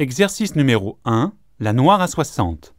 Exercice numéro 1, la noire à 60.